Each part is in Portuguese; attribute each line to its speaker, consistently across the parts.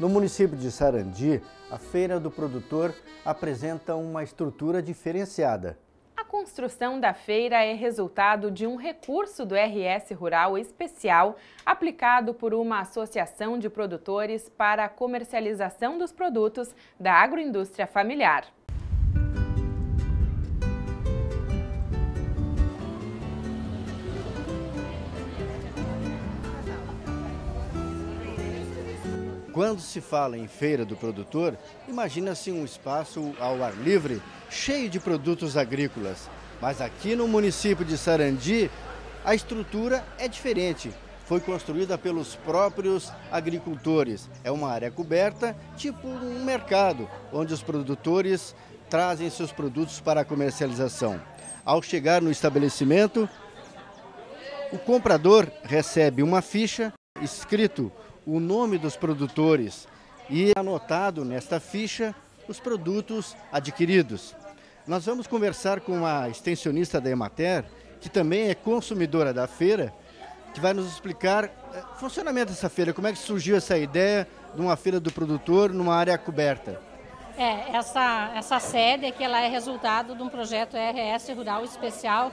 Speaker 1: No município de Sarandi, a Feira do Produtor apresenta uma estrutura diferenciada.
Speaker 2: A construção da feira é resultado de um recurso do RS Rural especial aplicado por uma associação de produtores para a comercialização dos produtos da agroindústria familiar.
Speaker 1: Quando se fala em feira do produtor, imagina-se um espaço ao ar livre, cheio de produtos agrícolas. Mas aqui no município de Sarandi, a estrutura é diferente. Foi construída pelos próprios agricultores. É uma área coberta, tipo um mercado, onde os produtores trazem seus produtos para a comercialização. Ao chegar no estabelecimento, o comprador recebe uma ficha escrito o nome dos produtores e anotado nesta ficha os produtos adquiridos. Nós vamos conversar com a extensionista da Emater, que também é consumidora da feira, que vai nos explicar eh, o funcionamento dessa feira, como é que surgiu essa ideia de uma feira do produtor numa área coberta.
Speaker 3: É, essa, essa sede aqui ela é resultado de um projeto RS Rural Especial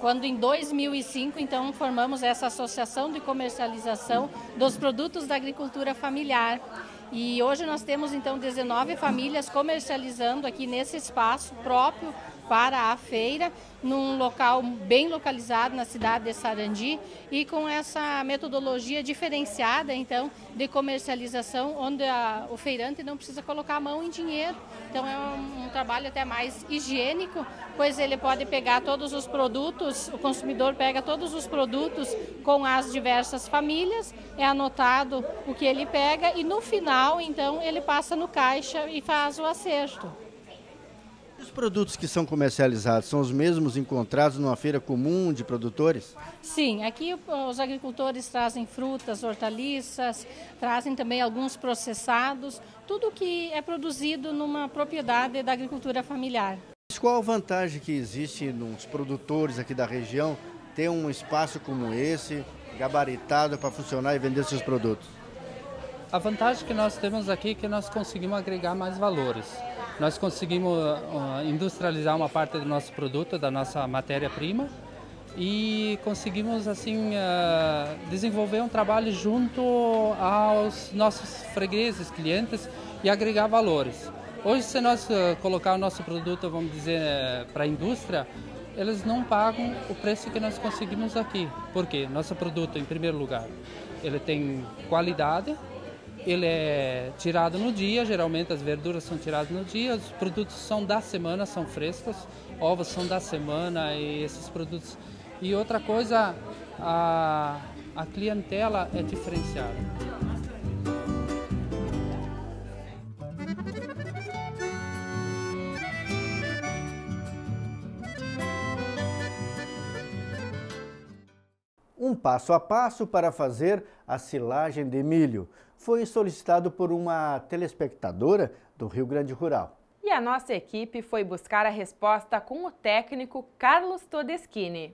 Speaker 3: quando em 2005 então formamos essa associação de comercialização dos produtos da agricultura familiar. E hoje nós temos então 19 famílias comercializando aqui nesse espaço próprio para a feira, num local bem localizado na cidade de Sarandi e com essa metodologia diferenciada, então, de comercialização, onde a, o feirante não precisa colocar a mão em dinheiro. Então, é um, um trabalho até mais higiênico, pois ele pode pegar todos os produtos, o consumidor pega todos os produtos com as diversas famílias, é anotado o que ele pega e no final, então, ele passa no caixa e faz o acerto.
Speaker 1: Os produtos que são comercializados são os mesmos encontrados numa feira comum de produtores?
Speaker 3: Sim, aqui os agricultores trazem frutas, hortaliças, trazem também alguns processados, tudo que é produzido numa propriedade da agricultura familiar.
Speaker 1: Qual a vantagem que existe nos produtores aqui da região ter um espaço como esse, gabaritado para funcionar e vender seus produtos?
Speaker 4: A vantagem que nós temos aqui é que nós conseguimos agregar mais valores. Nós conseguimos uh, industrializar uma parte do nosso produto, da nossa matéria-prima, e conseguimos assim uh, desenvolver um trabalho junto aos nossos fregueses, clientes e agregar valores. Hoje, se nós colocar o nosso produto, vamos dizer, uh, para a indústria, eles não pagam o preço que nós conseguimos aqui. Por quê? Nosso produto, em primeiro lugar, ele tem qualidade, ele é tirado no dia, geralmente as verduras são tiradas no dia, os produtos são da semana, são frescos, ovos são da semana e esses produtos. E outra coisa, a, a clientela é diferenciada.
Speaker 1: Passo a passo para fazer a silagem de milho foi solicitado por uma telespectadora do Rio Grande Rural.
Speaker 2: E a nossa equipe foi buscar a resposta com o técnico Carlos Todeschini.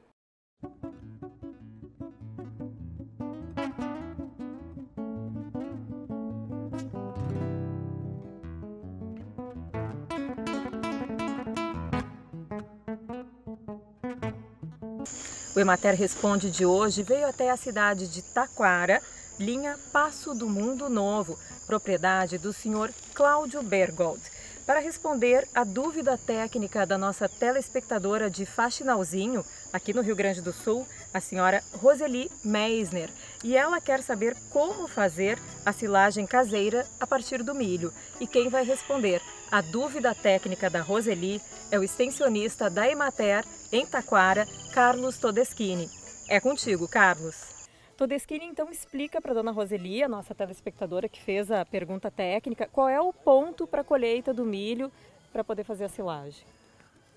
Speaker 2: O Emater Responde de hoje veio até a cidade de Taquara, linha Passo do Mundo Novo, propriedade do senhor Cláudio Bergold, para responder a dúvida técnica da nossa telespectadora de Faxinalzinho, aqui no Rio Grande do Sul, a senhora Roseli Meisner. E ela quer saber como fazer a silagem caseira a partir do milho. E quem vai responder a dúvida técnica da Roseli é o extensionista da Emater, em Taquara, Carlos Todeschini. É contigo, Carlos. Todeschini, então, explica para a dona Roseli, a nossa telespectadora que fez a pergunta técnica, qual é o ponto para a colheita do milho para poder fazer a silagem.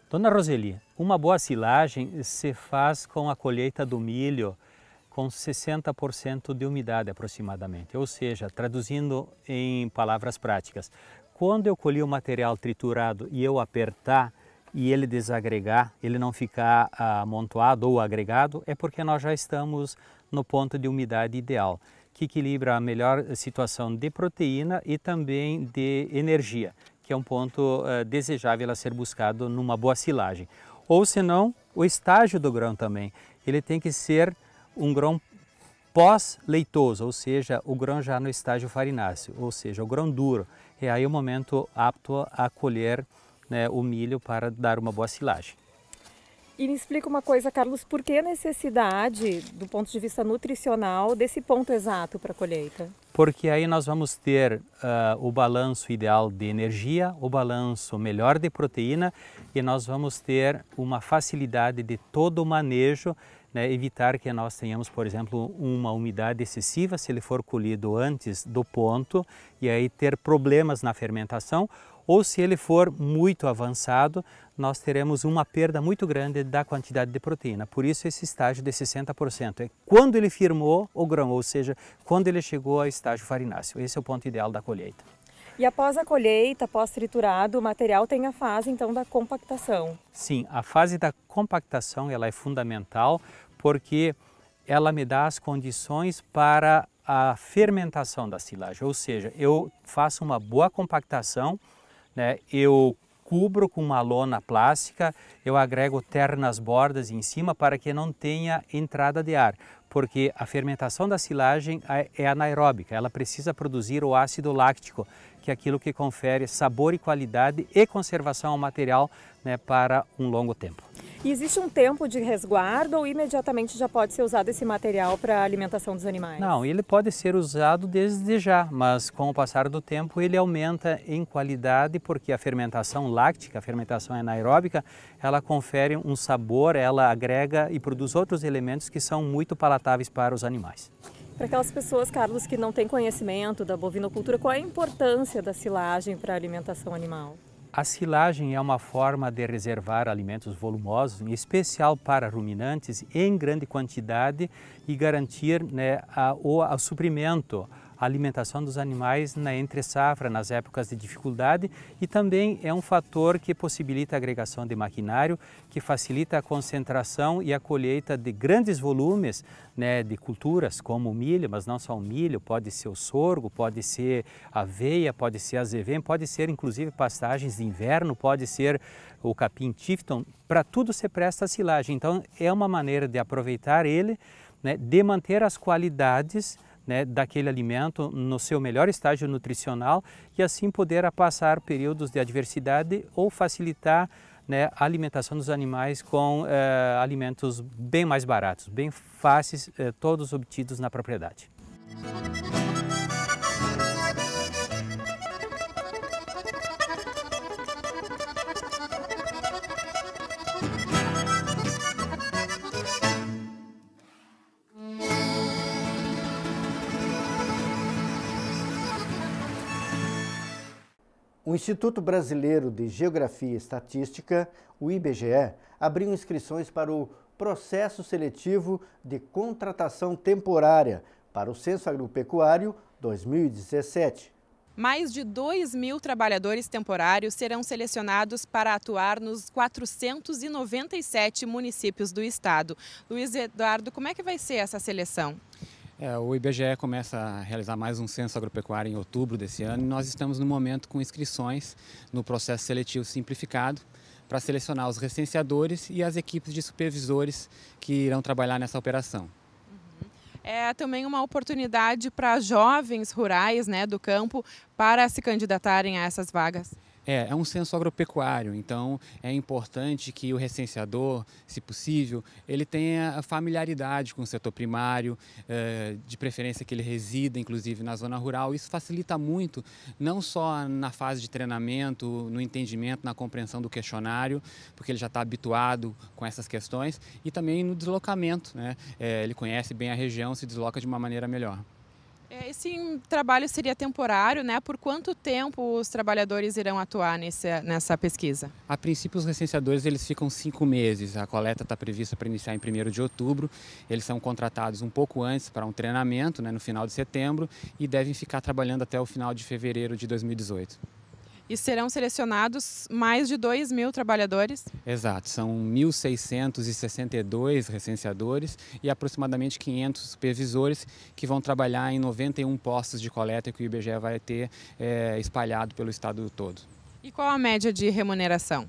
Speaker 5: Dona Roseli, uma boa silagem se faz com a colheita do milho com 60% de umidade aproximadamente, ou seja, traduzindo em palavras práticas, quando eu colhi o material triturado e eu apertar e ele desagregar, ele não ficar amontoado ou agregado, é porque nós já estamos no ponto de umidade ideal. que equilibra a melhor situação de proteína e também de energia, que é um ponto uh, desejável a ser buscado numa boa silagem. Ou senão, o estágio do grão também. Ele tem que ser um grão pós-leitoso, ou seja, o grão já no estágio farináceo, ou seja, o grão duro. É aí o momento apto a colher né, o milho para dar uma boa silagem.
Speaker 2: E me explica uma coisa, Carlos, por que a necessidade, do ponto de vista nutricional, desse ponto exato para a colheita?
Speaker 5: Porque aí nós vamos ter uh, o balanço ideal de energia, o balanço melhor de proteína e nós vamos ter uma facilidade de todo o manejo, né, evitar que nós tenhamos, por exemplo, uma umidade excessiva se ele for colhido antes do ponto e aí ter problemas na fermentação ou se ele for muito avançado, nós teremos uma perda muito grande da quantidade de proteína. Por isso esse estágio de 60% é quando ele firmou o grão, ou seja, quando ele chegou ao estágio farináceo. Esse é o ponto ideal da colheita.
Speaker 2: E após a colheita, após triturado, o material tem a fase então da compactação.
Speaker 5: Sim, a fase da compactação ela é fundamental porque ela me dá as condições para a fermentação da silagem, ou seja, eu faço uma boa compactação, né, eu cubro com uma lona plástica, eu agrego terra nas bordas em cima para que não tenha entrada de ar, porque a fermentação da silagem é, é anaeróbica, ela precisa produzir o ácido láctico, que é aquilo que confere sabor e qualidade e conservação ao material né, para um longo tempo.
Speaker 2: E existe um tempo de resguardo ou imediatamente já pode ser usado esse material para a alimentação dos animais?
Speaker 5: Não, ele pode ser usado desde já, mas com o passar do tempo ele aumenta em qualidade porque a fermentação láctica, a fermentação anaeróbica, ela confere um sabor, ela agrega e produz outros elementos que são muito palatáveis para os animais.
Speaker 2: Para aquelas pessoas, Carlos, que não têm conhecimento da bovinocultura, qual é a importância da silagem para a alimentação animal?
Speaker 5: A silagem é uma forma de reservar alimentos volumosos, em especial para ruminantes, em grande quantidade e garantir né, a, o suprimento a alimentação dos animais na entre safra, nas épocas de dificuldade e também é um fator que possibilita a agregação de maquinário, que facilita a concentração e a colheita de grandes volumes né, de culturas como o milho, mas não só o milho, pode ser o sorgo, pode ser aveia, pode ser azevém, pode ser inclusive pastagens de inverno, pode ser o capim tifton, para tudo se presta a silagem. Então é uma maneira de aproveitar ele, né, de manter as qualidades né, daquele alimento no seu melhor estágio nutricional e assim poder passar períodos de adversidade ou facilitar né, a alimentação dos animais com eh, alimentos bem mais baratos, bem fáceis, eh, todos obtidos na propriedade.
Speaker 1: Instituto Brasileiro de Geografia e Estatística, o IBGE, abriu inscrições para o processo seletivo de contratação temporária para o Censo Agropecuário 2017.
Speaker 6: Mais de 2 mil trabalhadores temporários serão selecionados para atuar nos 497 municípios do estado. Luiz Eduardo, como é que vai ser essa seleção?
Speaker 7: É, o IBGE começa a realizar mais um censo agropecuário em outubro desse ano e nós estamos no momento com inscrições no processo seletivo simplificado para selecionar os recenseadores e as equipes de supervisores que irão trabalhar nessa operação.
Speaker 6: Uhum. É também uma oportunidade para jovens rurais né, do campo para se candidatarem a essas vagas.
Speaker 7: É, é um censo agropecuário, então é importante que o recenseador, se possível, ele tenha familiaridade com o setor primário, é, de preferência que ele resida, inclusive, na zona rural. Isso facilita muito, não só na fase de treinamento, no entendimento, na compreensão do questionário, porque ele já está habituado com essas questões, e também no deslocamento. Né? É, ele conhece bem a região, se desloca de uma maneira melhor.
Speaker 6: É, esse trabalho seria temporário, né? Por quanto tempo os trabalhadores irão atuar nessa, nessa pesquisa?
Speaker 7: A princípio, os recenseadores eles ficam cinco meses. A coleta está prevista para iniciar em 1 de outubro. Eles são contratados um pouco antes para um treinamento, né, no final de setembro, e devem ficar trabalhando até o final de fevereiro de 2018.
Speaker 6: E serão selecionados mais de 2 mil trabalhadores?
Speaker 7: Exato, são 1.662 recenseadores e aproximadamente 500 supervisores que vão trabalhar em 91 postos de coleta que o IBGE vai ter é, espalhado pelo estado todo.
Speaker 6: E qual a média de remuneração?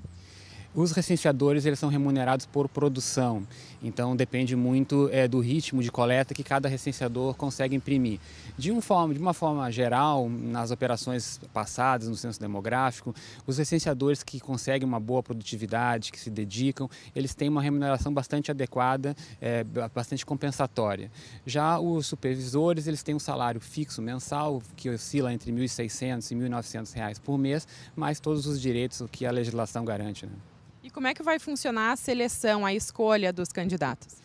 Speaker 7: Os recenseadores eles são remunerados por produção, então depende muito é, do ritmo de coleta que cada recenseador consegue imprimir. De, um forma, de uma forma geral, nas operações passadas no censo demográfico, os recenseadores que conseguem uma boa produtividade, que se dedicam, eles têm uma remuneração bastante adequada, é, bastante compensatória. Já os supervisores eles têm um salário fixo mensal que oscila entre R$ 1.600 e R$ 1.900 por mês, mais todos os direitos que a legislação garante. Né?
Speaker 6: E como é que vai funcionar a seleção, a escolha dos candidatos?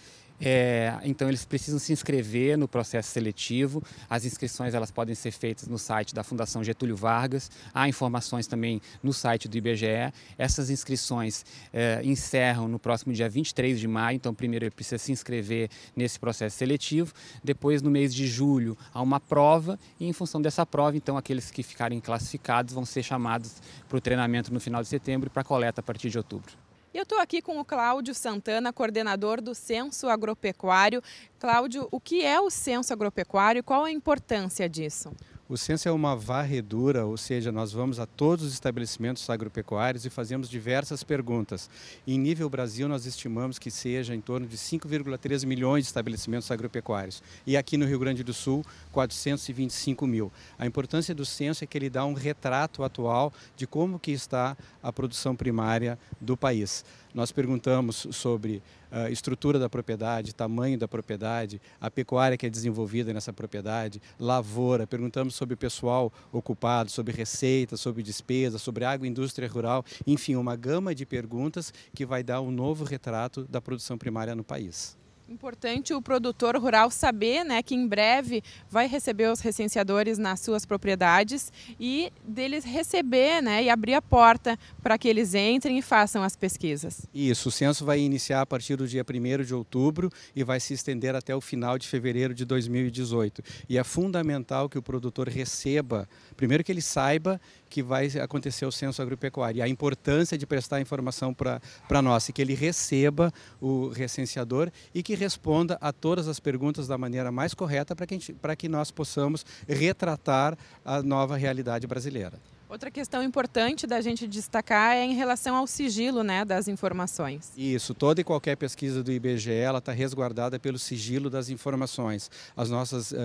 Speaker 7: É, então eles precisam se inscrever no processo seletivo. As inscrições elas podem ser feitas no site da Fundação Getúlio Vargas. Há informações também no site do IBGE. Essas inscrições é, encerram no próximo dia 23 de maio. Então primeiro ele precisa se inscrever nesse processo seletivo. Depois no mês de julho há uma prova e em função dessa prova então aqueles que ficarem classificados vão ser chamados para o treinamento no final de setembro e para a coleta a partir de outubro.
Speaker 6: Eu estou aqui com o Cláudio Santana, coordenador do Censo Agropecuário. Cláudio, o que é o Censo Agropecuário e qual a importância disso?
Speaker 8: O censo é uma varredura, ou seja, nós vamos a todos os estabelecimentos agropecuários e fazemos diversas perguntas. Em nível Brasil, nós estimamos que seja em torno de 5,3 milhões de estabelecimentos agropecuários. E aqui no Rio Grande do Sul, 425 mil. A importância do censo é que ele dá um retrato atual de como que está a produção primária do país. Nós perguntamos sobre a estrutura da propriedade, tamanho da propriedade, a pecuária que é desenvolvida nessa propriedade, lavoura, perguntamos sobre pessoal ocupado, sobre receita, sobre despesa, sobre agroindústria rural, enfim, uma gama de perguntas que vai dar um novo retrato da produção primária no país.
Speaker 6: Importante o produtor rural saber né, que em breve vai receber os recenseadores nas suas propriedades e deles receber né, e abrir a porta para que eles entrem e façam as pesquisas.
Speaker 8: Isso, o censo vai iniciar a partir do dia 1 de outubro e vai se estender até o final de fevereiro de 2018. E é fundamental que o produtor receba, primeiro que ele saiba que vai acontecer o censo agropecuário. E a importância de prestar informação para nós e que ele receba o recenseador e que responda a todas as perguntas da maneira mais correta para que, que nós possamos retratar a nova realidade brasileira.
Speaker 6: Outra questão importante da gente destacar é em relação ao sigilo né, das informações.
Speaker 8: Isso, toda e qualquer pesquisa do IBGE está resguardada pelo sigilo das informações. As nossas uh,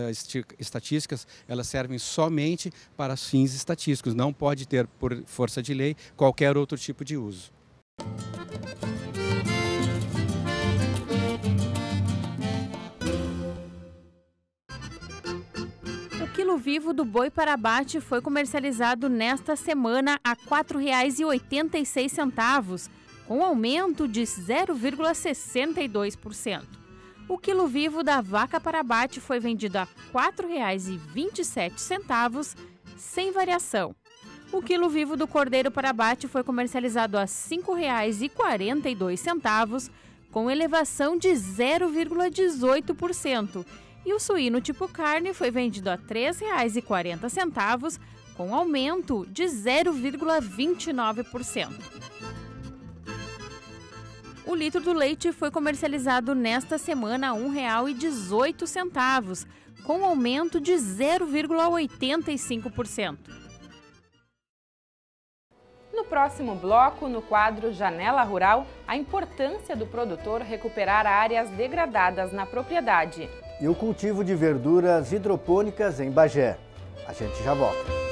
Speaker 8: estatísticas elas servem somente para fins estatísticos, não pode ter, por força de lei, qualquer outro tipo de uso.
Speaker 9: Quilo vivo do boi para abate foi comercializado nesta semana a R$ 4,86, com aumento de 0,62%. O quilo vivo da vaca para abate foi vendido a R$ 4,27, sem variação. O quilo vivo do cordeiro para abate foi comercializado a R$ 5,42, com elevação de 0,18% e o suíno tipo carne foi vendido a R$ 3,40, com aumento de 0,29%. O litro do leite foi comercializado nesta semana a R$ 1,18, com aumento de 0,85%.
Speaker 6: No próximo bloco, no quadro Janela Rural, a importância do produtor recuperar áreas degradadas na propriedade
Speaker 1: e o cultivo de verduras hidropônicas em Bagé. A gente já volta.